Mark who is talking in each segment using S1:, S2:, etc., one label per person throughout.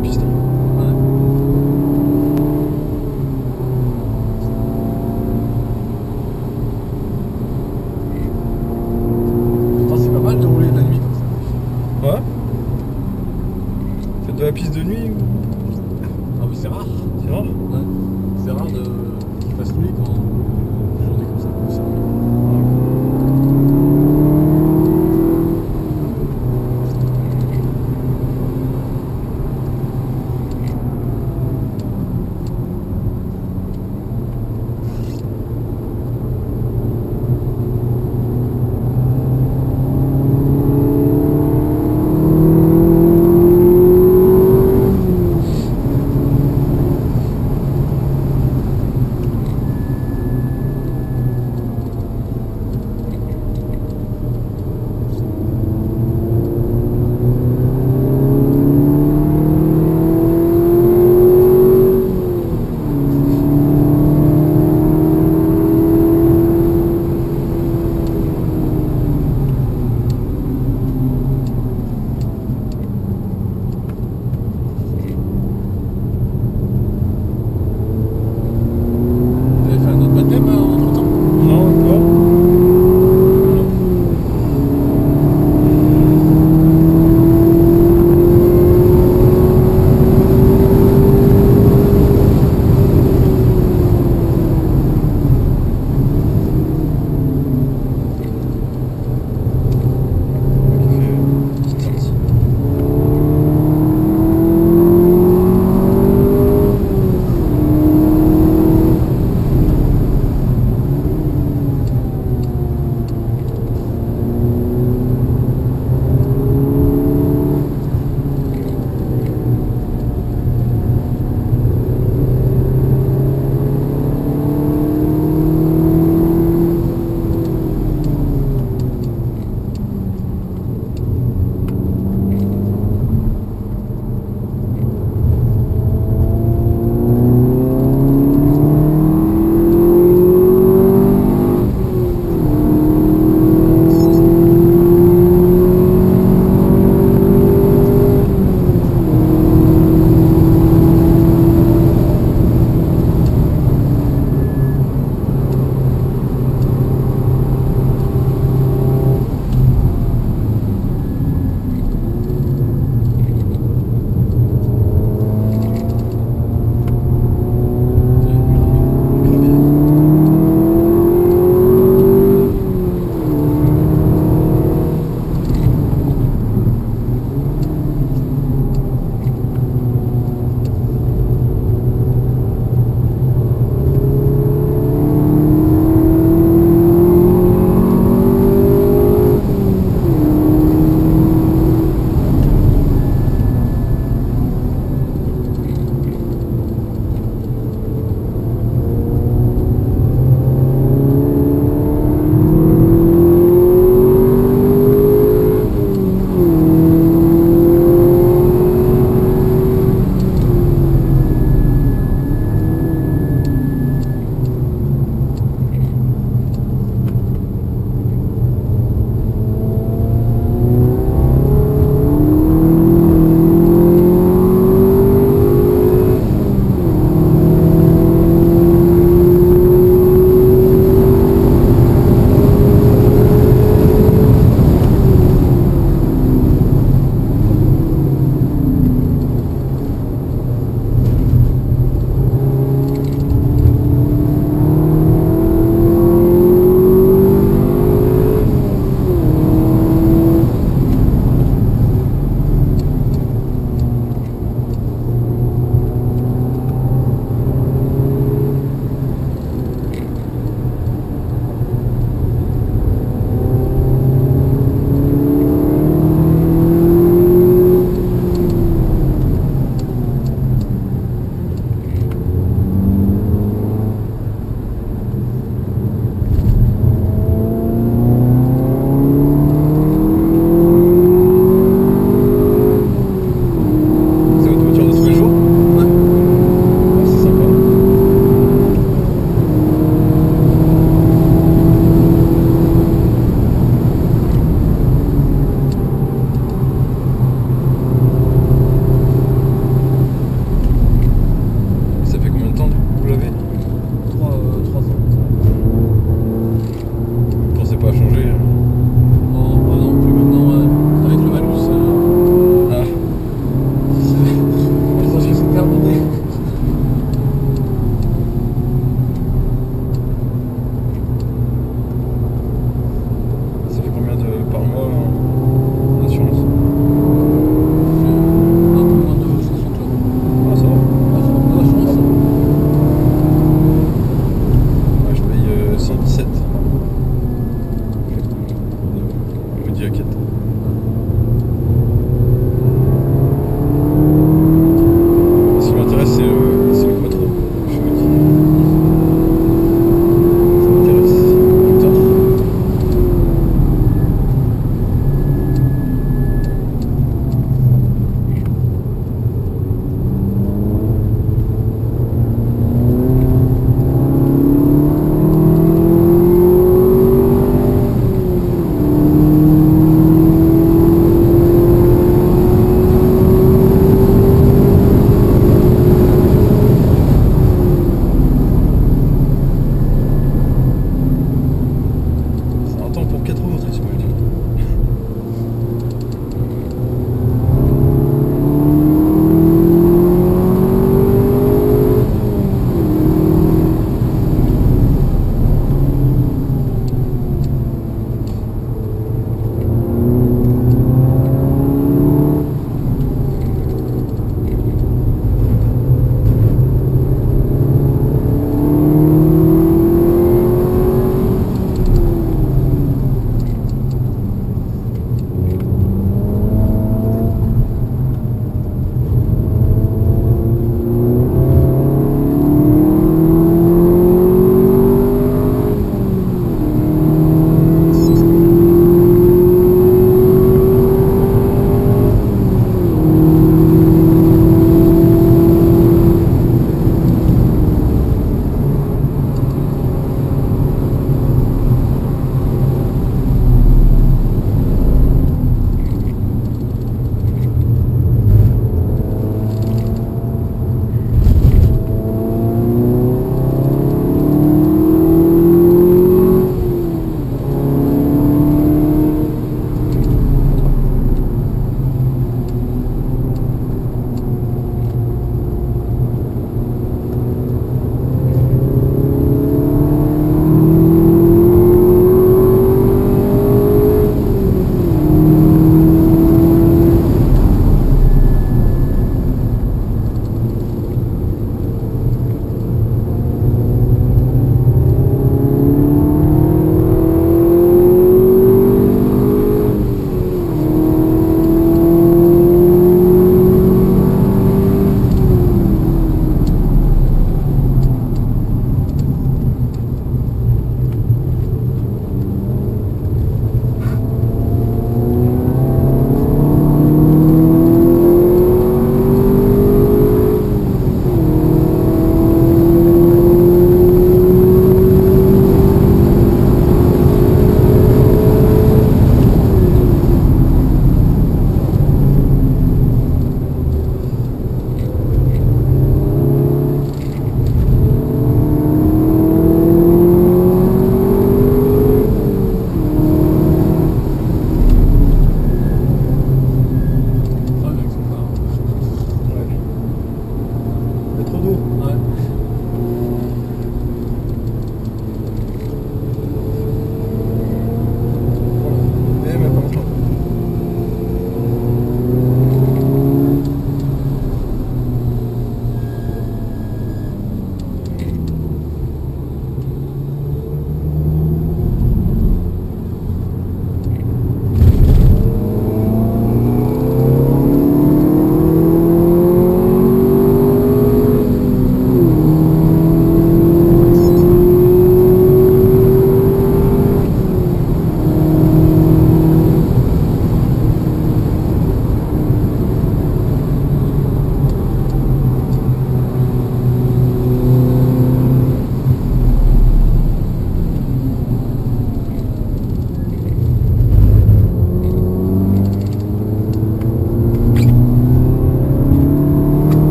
S1: piste.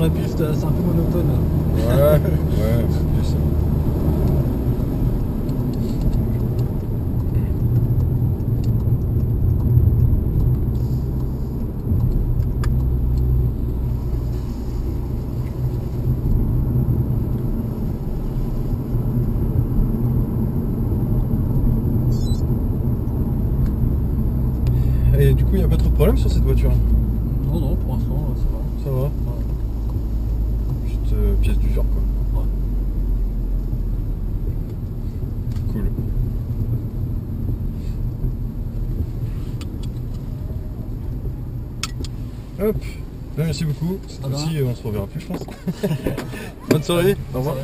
S1: Sur la piste, c'est un peu monotone.
S2: Ouais, ouais, c'est ça. Et du coup, il n'y a pas trop de problème sur cette voiture. Hop. Merci beaucoup. Cette fois-ci, on se reverra plus, je pense. Bonne soirée. Au revoir.